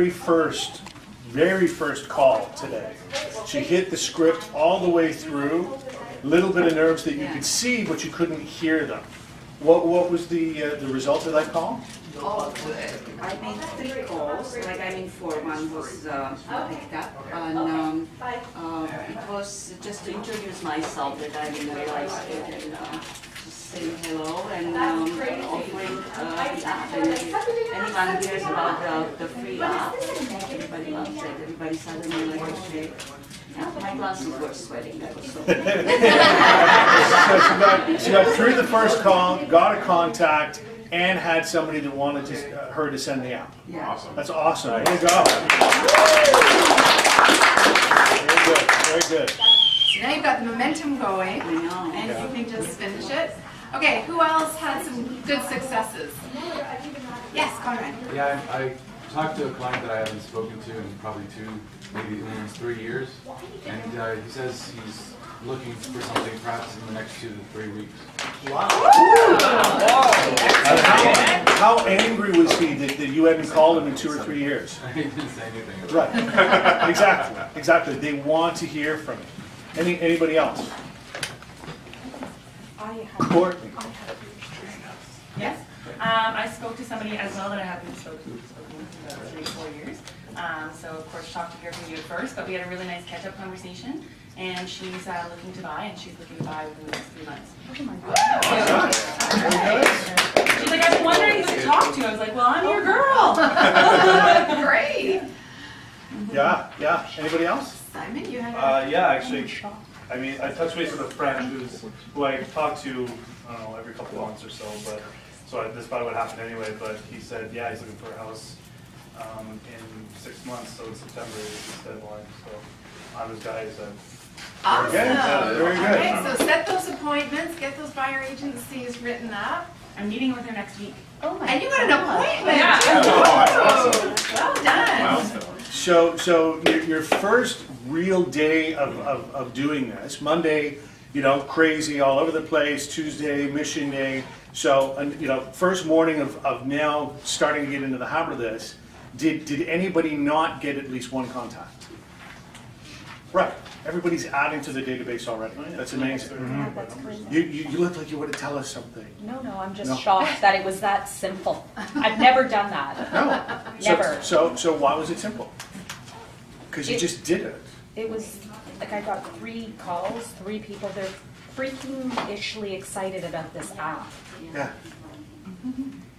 very first, very first call today. She hit the script all the way through, little bit of nerves that you could see, but you couldn't hear them. What, what was the, uh, the result of that call? Oh, I made three calls, like I mean four, one was uh, picked up, and um, uh, it was just to introduce myself that I didn't realize it, and uh, just saying hello and um, offering uh, the app, and anyone hears about the, the free app, everybody loves it, everybody suddenly like, okay, yeah, my glasses were sweating, that was so So she got, she got through the first call, got a contact, and had somebody that wanted to, uh, her to send the app. Yeah. That's awesome. Way to go. Very good, very good. So now you've got the momentum going, I know. and you can just finish it. Okay, who else had some good successes? Yes, Conrad. Yeah, I, I talked to a client that I haven't spoken to in probably two, maybe almost three years, and uh, he says he's looking for something perhaps in the next two to three weeks. Wow. how, how angry was he that, that you hadn't called him in two or three years? he didn't say anything about. Right. Exactly, exactly. They want to hear from you. Any, anybody else? Courtney. Yes. Um, I spoke to somebody as well that I haven't spoken, spoken with in about three, four years. Um, so of course, shocked to hear from you at first, but we had a really nice catch-up conversation. And she's uh, looking to buy, and she's looking to buy within the next three months. She's like, I was wondering who to talk to. I was like, well, I'm your girl. Great. Yeah, yeah. Anybody else? Simon, you had a... Uh, yeah, actually, I mean, I touched base with a friend who's, who I talk to, I don't know, every couple of months or so, but, so I- this probably would happen anyway, but he said, yeah, he's looking for a house, um, in six months, so in September is his deadline, so I'm his guy, so. Awesome. Very good, very good. right, so set those appointments, get those buyer agencies written up. I'm meeting with her next week. Oh my. And you got an appointment Yeah. too. Well done. So, so your, your first real day of, of, of doing this, Monday, you know, crazy all over the place, Tuesday, mission day. So, and, you know, first morning of, of now starting to get into the habit of this, did, did anybody not get at least one contact? Right, everybody's adding to the database already. Oh, that's amazing. Mm-hmm. You, you, you look like you want to tell us something. No, no, I'm No. just shocked that it was that simple. I've never done that. No. So- Never. So, so why was it simple? Because you It- just did it. It was, like, I got three calls, three people, they're freaking-ishly excited about this app. Yeah.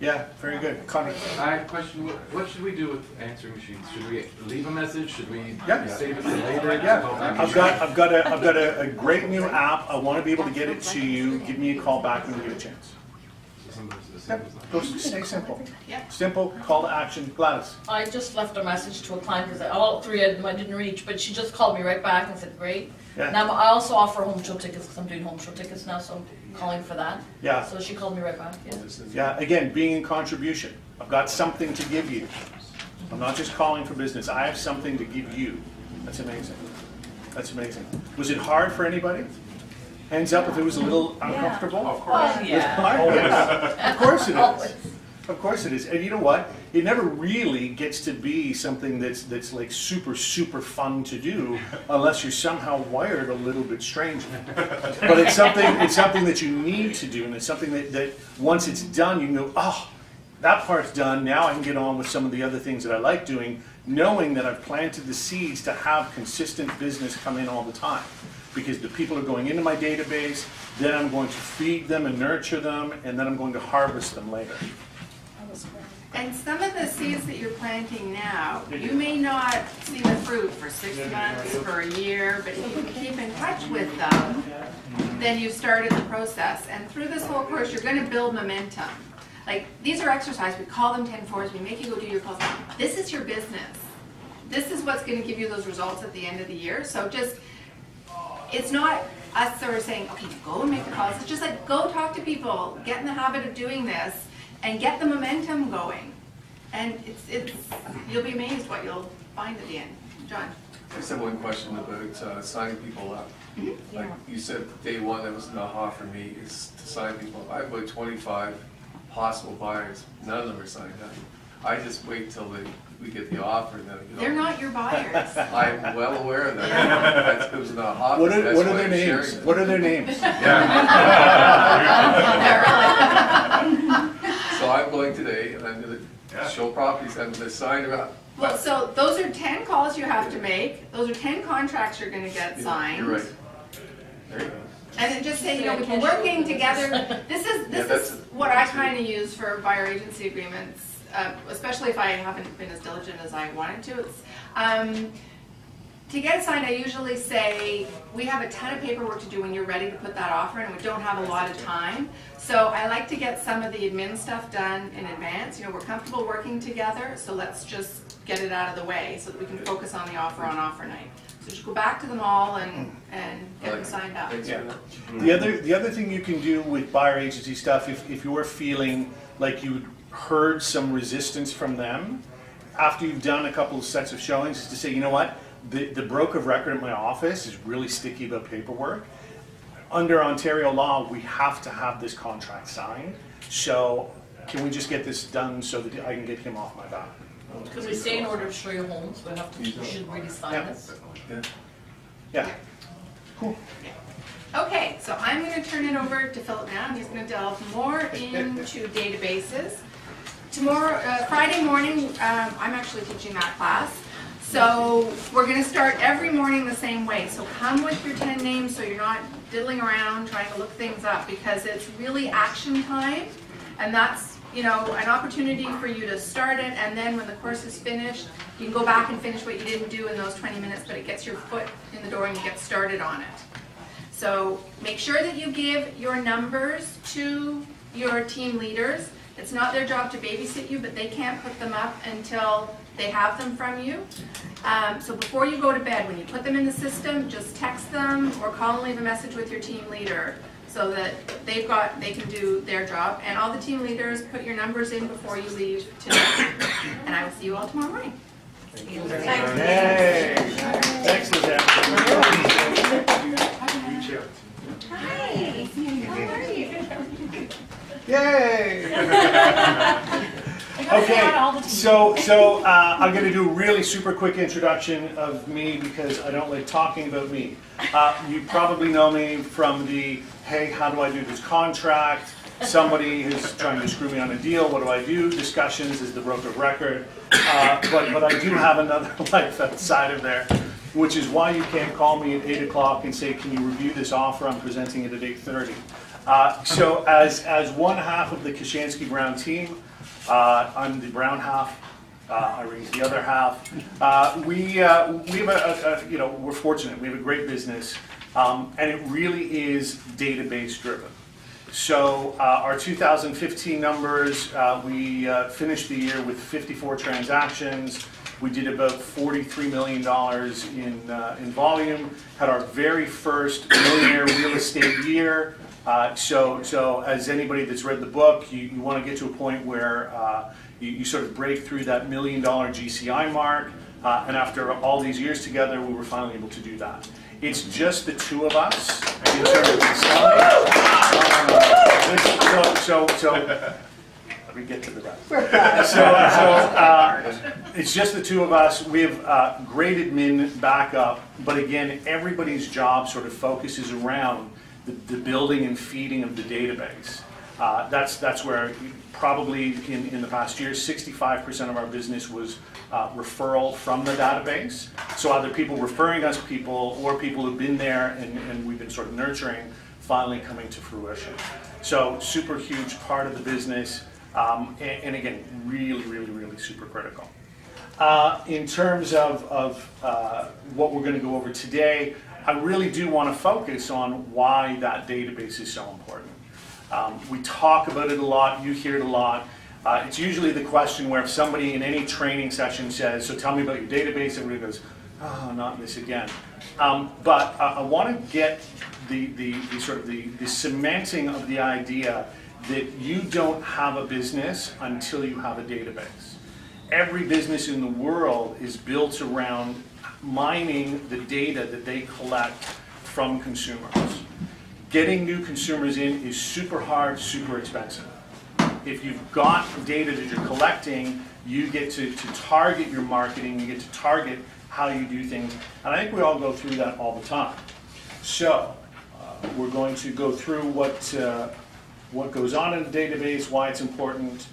Yeah, very good. Conrad? I have a question, what, what should we do with answering machines? Should we leave a message? Should we Yeah. save it for later? Yeah, I've got, I've got a, I've got a, a great new app. I want to be able to get it to you. Give me a call back when you get a chance. Simple as- simple as that. Go, stay simple. Yeah. Simple, call to action. Gladys? I just left a message to a client because all three of them I didn't reach, but she just called me right back and said, great. Yeah. Now, I also offer home show tickets because I'm doing home show tickets now, so I'm calling for that. Yeah. So she called me right back, yeah. Yeah, again, being in contribution. I've got something to give you. I'm not just calling for business. I have something to give you. That's amazing. That's amazing. Was it hard for anybody? Hands up if it was a little uncomfortable. Of course. Oh, yeah. Of course it is. Of course it is. And you know what? It never really gets to be something that's that's like super super fun to do unless you're somehow wired a little bit strangely. But it's something it's something that you need to do and it's something that, that once it's done you can go, oh, that part's done. Now I can get on with some of the other things that I like doing, knowing that I've planted the seeds to have consistent business come in all the time. Because the people are going into my database, then I'm going to feed them and nurture them, and then I'm going to harvest them later. And some of the seeds that you're planting now, you may not see the fruit for six months, for a year, but if you keep in touch with them, then you've started the process. And through this whole course, you're gonna build momentum. Like, these are exercises, we call them ten fours, we make you go do your calls. This is your business. This is what's gonna give you those results at the end of the year, so just, it's not us sort of saying, okay, go and make the calls. It's just like, go talk to people, get in the habit of doing this, and get the momentum going. And it's, it's, you'll be amazed what you'll find at the end. John? I just have one question about uh, signing people up. Mm-hmm. Like you said, day one, that was an aha for me, is to sign people up. I have about twenty-five possible buyers, none of them are signed up. I just wait till the we get the offer, then, you know. They're not your buyers. I'm well aware of that. That's, it was not hot, What are, what are their names? What are their names? So I'm going today, and I'm gonna show properties, I'm gonna sign about. Well, so those are ten calls you have to make, those are ten contracts you're gonna get signed. You're right. There you go. And then just say, you know, we've been working together, this is, Yeah, this that's- is what I kinda use for buyer agency agreements, uh, especially if I haven't been as diligent as I wanted to. It's, um, to get it signed, I usually say, we have a ton of paperwork to do when you're ready to put that offer in, and we don't have a lot of time. So I like to get some of the admin stuff done in advance, you know, we're comfortable working together, so let's just get it out of the way, so that we can focus on the offer on offer night. So just go back to them all and, and get them signed up. Yeah. The other, the other thing you can do with buyer agency stuff, if, if you're feeling like you heard some resistance from them, after you've done a couple of sets of showings, is to say, you know what? The, the broker of record at my office is really sticky about paperwork. Under Ontario law, we have to have this contract signed. So can we just get this done so that I can get him off my back? Because we say in order to show your homes, we have to, we should really sign Yeah. this. Yeah. Cool. Okay, so I'm gonna turn it over to Philip now, and he's gonna delve more into databases. Tomorrow, uh, Friday morning, um, I'm actually teaching that class. So we're gonna start every morning the same way. So come with your ten names, so you're not diddling around trying to look things up, because it's really action time. And that's, you know, an opportunity for you to start it, and then when the course is finished, you can go back and finish what you didn't do in those twenty minutes, but it gets your foot in the door and you get started on it. So make sure that you give your numbers to your team leaders. It's not their job to babysit you, but they can't put them up until they have them from you. Um, so before you go to bed, when you put them in the system, just text them or call and leave a message with your team leader so that they've got, they can do their job. And all the team leaders, put your numbers in before you leave tonight. And I will see you all tomorrow morning. Hey, thanks, Lizette. Yay! Okay, so, so uh, I'm going to do a really super quick introduction of me because I don't like talking about me. Uh, You probably know me from the, hey, how do I do this contract? Somebody is trying to screw me on a deal, what do I do? Discussions is the broker of record. Uh, But, but I do have another life outside of there, which is why you can't call me at 8 o'clock and say, can you review this offer? I'm presenting it at 8:30. Uh, So as, as one half of the Kashansky Brown team, uh, I'm the brown half, uh, Irene's the other half. Uh, We, uh, we have a- a, you know, we're fortunate, we have a great business, um, and it really is database driven. So uh, our 2015 numbers, uh, we uh, finished the year with 54 transactions. We did about $43 million in, in volume, had our very first millionaire real estate year. Uh, So, so as anybody that's read the book, you, you want to get to a point where uh, you, you sort of break through that million dollar GCI mark. Uh, And after all these years together, we were finally able to do that. It's just the two of us in terms of selling. This- So, so, so, let me get to the rest. So, so, uh, it's just the two of us. We have uh, great admin backup, but again, everybody's job sort of focuses around the, the building and feeding of the database. Uh, That's, that's where probably in, in the past year, 65% of our business was uh, referral from the database. So either people referring us people or people who've been there and, and we've been sort of nurturing finally coming to fruition. So super huge part of the business. Um, and, and again, really, really, really super critical. Uh, in terms of, of uh, what we're going to go over today, I really do want to focus on why that database is so important. Um, we talk about it a lot, you hear it a lot. Uh, it's usually the question where if somebody in any training session says, So tell me about your database, everybody goes, Oh, not this again. Um, but uh, I want to get the, the, the sort of the, the cementing of the idea that you don't have a business until you have a database. Every business in the world is built around mining the data that they collect from consumers. Getting new consumers in is super hard, super expensive. If you've got data that you're collecting, You get to, to target your marketing, you get to target how you do things, and I think we all go through that all the time. So, uh, we're going to go through what, uh, what goes on in the database, why it's important.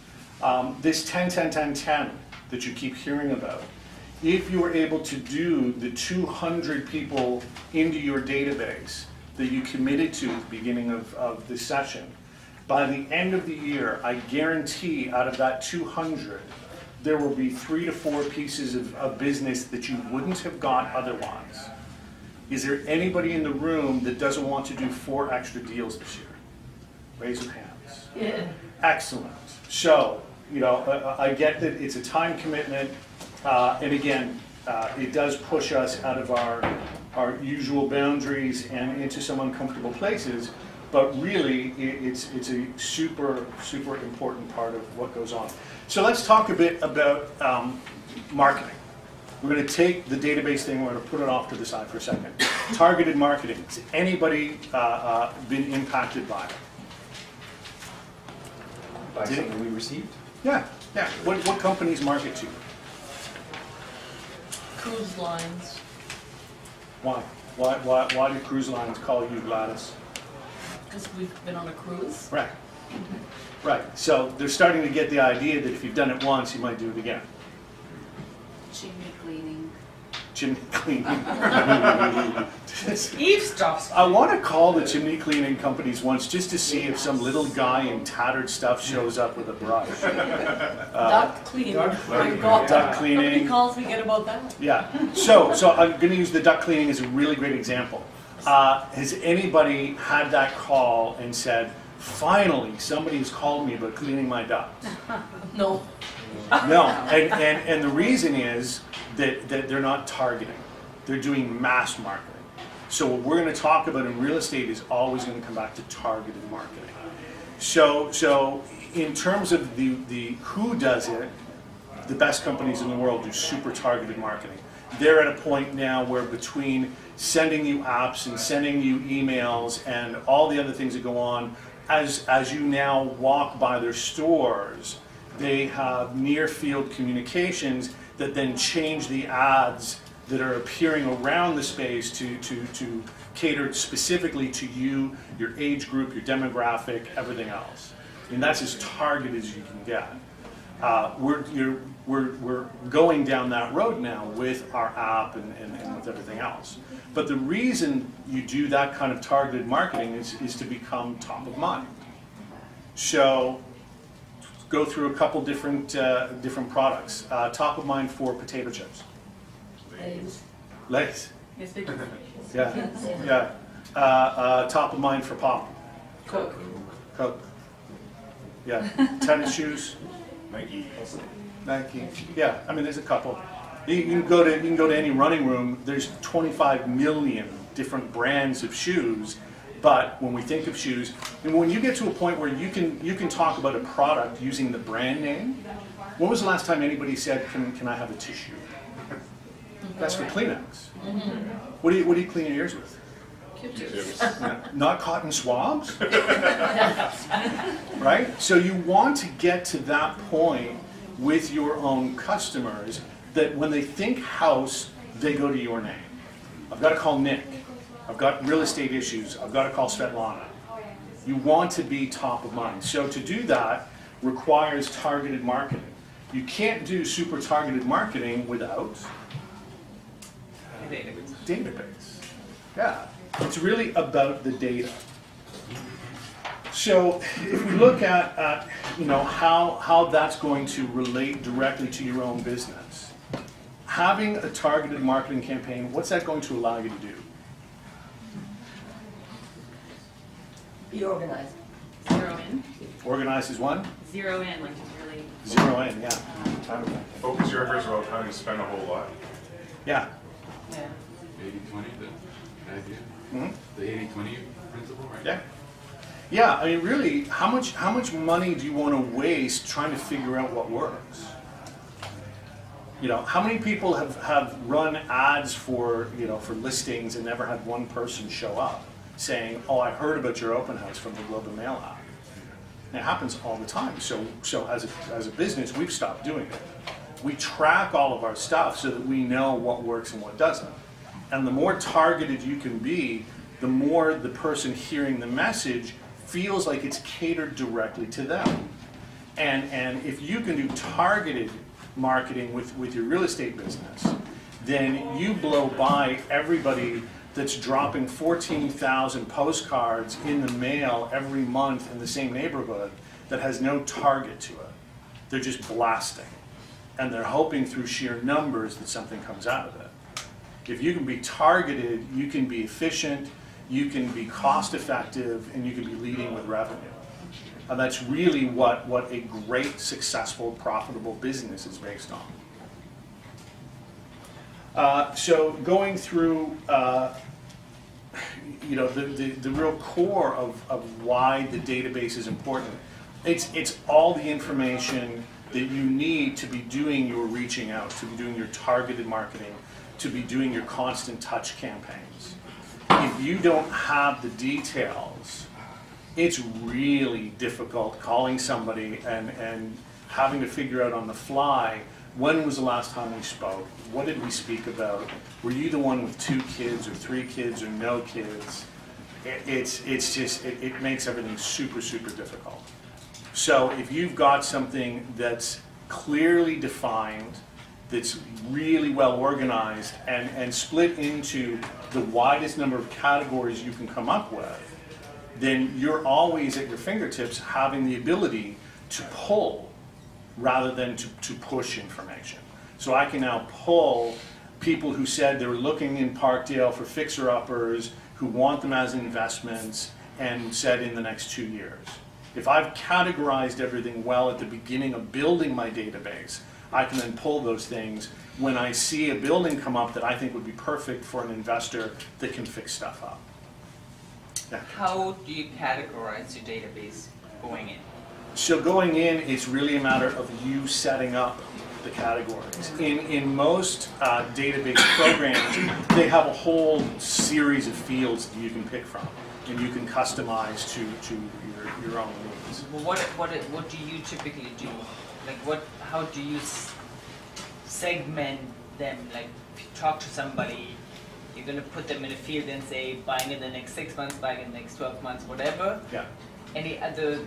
Um, This 10, 10, 10, 10 that you keep hearing about, if you were able to do the 200 people into your database that you committed to at the beginning of, of this session, by the end of the year, I guarantee out of that 200, there will be three to four pieces of, of business that you wouldn't have got otherwise. Is there anybody in the room that doesn't want to do four extra deals this year? Raise your hands. Yeah. Excellent. So, you know, I I get that it's a time commitment, uh, and again, uh, it does push us out of our, our usual boundaries and into some uncomfortable places, but really, i- it's, it's a super, super important part of what goes on. So let's talk a bit about um, marketing. We're going to take the database thing, we're going to put it off to the side for a second. Targeted marketing, has anybody uh, uh, been impacted by it? By Did- something we received? Yeah, yeah. What, what companies market to you? Cruise lines. Why? Why, why, why do cruise lines call you Gladys? Because we've been on a cruise. Right. Right. So they're starting to get the idea that if you've done it once, you might do it again. Chimney cleaning. Chimney cleaning. Eavestroughs. I want to call the chimney cleaning companies once just to see if some little guy in tattered stuff shows up with a brush. Duct cleaning. My God. Duct How many calls we get about that? Yeah. So, so I'm going to use the duct cleaning as a really great example. Uh, has anybody had that call and said, finally, somebody's called me about cleaning my ducts? No. No, and, and, and the reason is that, that they're not targeting. They're doing mass marketing. So what we're gonna talk about in real estate is always gonna come back to targeted marketing. So, so in terms of the, the who does it, the best companies in the world do super targeted marketing. They're at a point now where between sending you apps and sending you emails and all the other things that go on, as, as you now walk by their stores, they have near field communications that then change the ads that are appearing around the space to, to, to cater specifically to you, your age group, your demographic, everything else. And that's as targeted as you can get. Uh, we're, we're, we're going down that road now with our app and, and, and with everything else. But the reason you do that kind of targeted marketing is, is to become top of mind. So go through a couple different, uh, different products. Uh, top of mind for potato chips. Lay's. Lay's. Yes, they do. Yeah, yeah. Uh, uh, top of mind for pop. Coke. Coke. Yeah. Tennis shoes. Nike. Nike. Yeah, I mean, there's a couple. You you can go to you can go to any running room. There's 25 million different brands of shoes. But when we think of shoes, and when you get to a point where you can you can talk about a product using the brand name, when was the last time anybody said, "Can can I have a tissue?" That's for Kleenex. Mm-hmm. What do you what do you clean your ears with? Yeah, Not cotton swabs? right? So you want to get to that point with your own customers that when they think house, they go to your name. I've got to call Nick. I've got real estate issues. I've got to call Svetlana. You want to be top of mind. So to do that requires targeted marketing. You can't do super targeted marketing without database. database. Yeah, it's really about the data. So if we look at, at you know, how, how that's going to relate directly to your own business, having a targeted marketing campaign, what's that going to allow you to do? Be organized. Zero in. Organize is one, Zero in, like just really. zero in, yeah. Time. Focus your efforts without having to spend a whole lot. Yeah. Yeah. 80-20, the the idea. Mhm. The 80-20 principle, right? Yeah. Yeah, I mean, really, how much, how much money do you want to waste trying to figure out what works? You know, how many people have, have run ads for, you know, for listings and never had one person show up saying, oh, I heard about your open house from the Globe and Mail app? And it happens all the time. So, so as a, as a business, we've stopped doing it. We track all of our stuff so that we know what works and what doesn't. And the more targeted you can be, the more the person hearing the message feels like it's catered directly to them. And, and if you can do targeted marketing with, with your real estate business, then you blow by everybody that's dropping 14,000 postcards in the mail every month in the same neighborhood that has no target to it. They're just blasting. And they're hoping through sheer numbers that something comes out of it. If you can be targeted, you can be efficient, you can be cost effective, and you can be leading with revenue. And that's really what, what a great, successful, profitable business is based on. Uh, so going through, uh, you know, the, the, the real core of, of why the database is important, it's, it's all the information that you need to be doing your reaching out, to be doing your targeted marketing, to be doing your constant touch campaigns. If you don't have the details, it's really difficult calling somebody and, and having to figure out on the fly when was the last time we spoke? What did we speak about? Were you the one with two kids or three kids or no kids? It, it's, it's just, it, it makes everything super, super difficult. So if you've got something that's clearly defined, that's really well organized and, and split into the widest number of categories you can come up with, then you're always at your fingertips having the ability to pull rather than to, to push information. So I can now pull people who said they were looking in Parkdale for fixer-uppers who want them as investments and said in the next two years. If I've categorized everything well at the beginning of building my database, I can then pull those things when I see a building come up that I think would be perfect for an investor that can fix stuff up. Yeah. How do you categorize your database going in? So going in, it's really a matter of you setting up the categories. In, in most uh, database programs, they have a whole series of fields that you can pick from, and you can customize to, to your, your own needs. Well, what, what, what do you typically do? Like what, how do you s- segment them? Like talk to somebody, you're gonna put them in a field and say buying in the next six months, buying in the next twelve months, whatever. Yeah. Any other,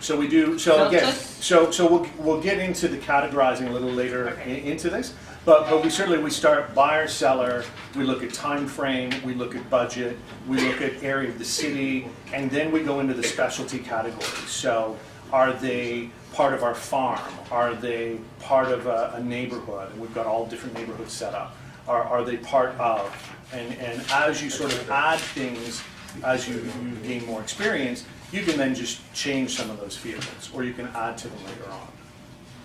So we do, so again, so, so we'll, we'll get into the categorizing a little later i- Okay. into this. But, but we certainly, we start buyer, seller, we look at time frame, we look at budget, we look at area of the city, and then we go into the specialty categories. So are they part of our farm? Are they part of a, a neighborhood? And we've got all different neighborhoods set up. Are, are they part of? And, and as you sort of add things, as you, you gain more experience, you can then just change some of those fields, or you can add to them later on.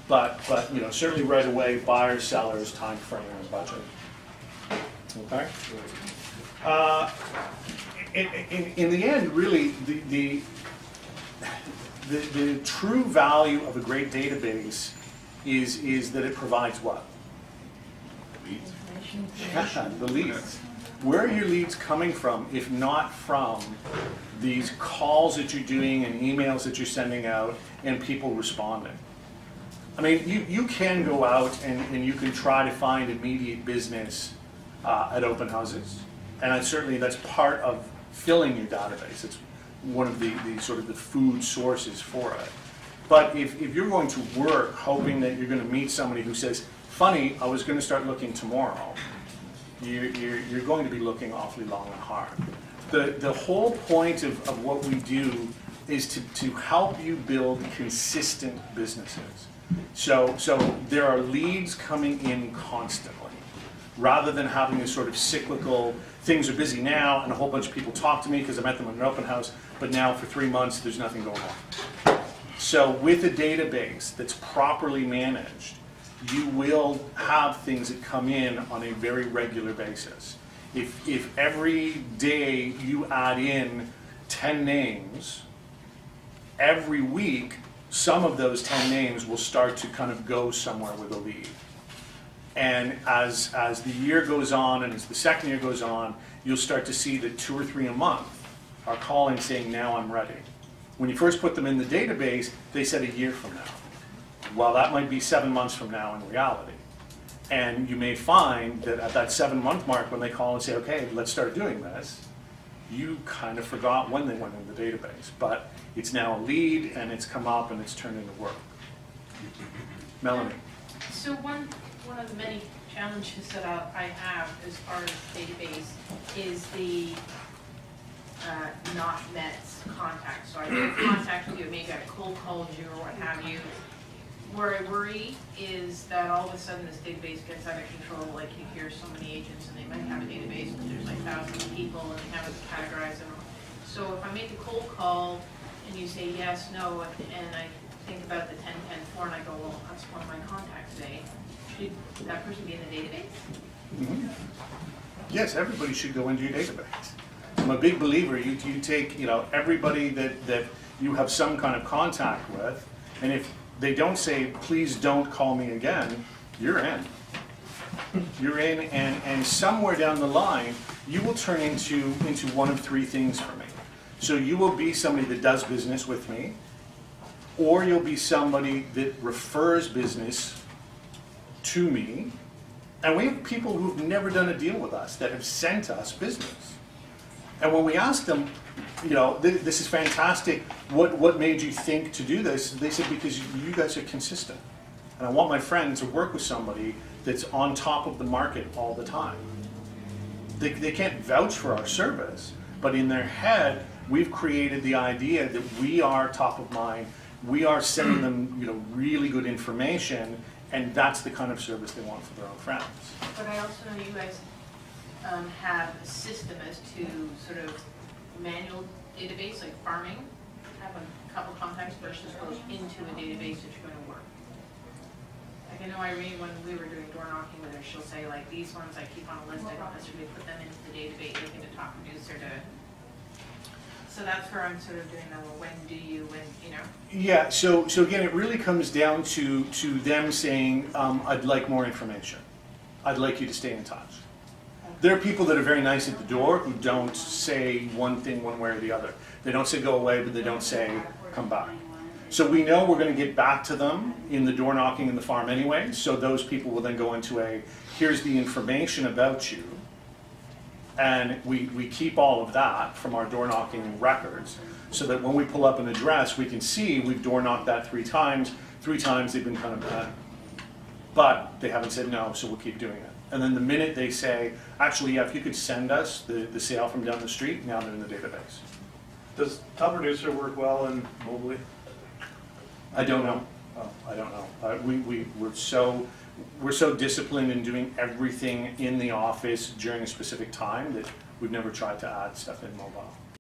But, but, you know, certainly right away, buyers, sellers, time frame, and budget. Okay? Uh, In, in, in the end, really, the, the, the, the true value of a great database is, is that it provides what? Yeah, the leads. Where are your leads coming from if not from these calls that you're doing and emails that you're sending out and people responding? I mean, you, you can go out and, and you can try to find immediate business uh, at open houses. And I certainly, that's part of filling your database. It's one of the, the sort of the food sources for it. But if, if you're going to work hoping that you're going to meet somebody who says, funny, I was going to start looking tomorrow, you're, you're, you're going to be looking awfully long and hard. The, the whole point of, of what we do is to, to help you build consistent businesses. So, so there are leads coming in constantly, rather than having this sort of cyclical, things are busy now, and a whole bunch of people talk to me because I met them at an open house, but now for three months, there's nothing going on. So with a database that's properly managed, you will have things that come in on a very regular basis. If, if every day you add in 10 names, every week, some of those 10 names will start to kind of go somewhere with a lead. And as, as the year goes on and as the second year goes on, you'll start to see that two or three a month are calling saying, now I'm ready. When you first put them in the database, they said a year from now. Well, that might be seven months from now in reality. And you may find that at that seven month mark, when they call and say, okay, let's start doing this, you kind of forgot when they went in the database. But it's now a lead and it's come up and it's turned into work. Melanie? So one, one of the many challenges that I have as far as database is the uh, not met contact. So I get contact with you, maybe I cold called you or what have you. Where I worry is that all of a sudden this database gets out of control, like you hear so many agents and they might have a database, but there's like thousands of people and they haven't categorized them. So if I make a cold call and you say yes, no, and I think about the ten ten four and I go, well, that's one of my contacts today, should that person be in the database? Mm-hmm. Yes, everybody should go into your database. I'm a big believer, you, you take, you know, everybody that, that you have some kind of contact with, and if they don't say, please don't call me again, you're in. You're in, and, and somewhere down the line, you will turn into, into one of three things for me. So you will be somebody that does business with me, or you'll be somebody that refers business to me, and we have people who've never done a deal with us that have sent us business. And when we ask them, you know, "Th- this is fantastic, what, what made you think to do this? They said, because you guys are consistent. And I want my friend to work with somebody that's on top of the market all the time. They, they can't vouch for our service, but in their head, we've created the idea that we are top of mind. We are sending them, you know, really good information, and that's the kind of service they want for their own friends. But I also know you guys um, have a system as to sort of manual database, like farming, have a couple contacts versus goes into a database that you're gonna work. Like I know Irene, when we were doing door knocking with her, she'll say like, these ones I keep on a list, I don't necessarily put them into the database, like the top producer to. So that's where I'm sort of doing the, well, when do you, when, you know? Yeah, so, so again, it really comes down to, to them saying, um, I'd like more information. I'd like you to stay in touch. There are people that are very nice at the door who don't say one thing one way or the other. They don't say go away, but they don't say come back. So we know we're gonna get back to them in the door knocking in the farm anyway, so those people will then go into a, here's the information about you. And we, we keep all of that from our door knocking records, so that when we pull up an address, we can see we've door knocked that three times. Three times they've been kind of bad. But they haven't said no, so we'll keep doing it. And then the minute they say, actually, yeah, if you could send us the, the sale from down the street, now they're in the database. Does top producer work well in mobile? I don't know. Oh, I don't know. Uh, we, we, we're so, we're so disciplined in doing everything in the office during a specific time that we've never tried to add stuff in mobile.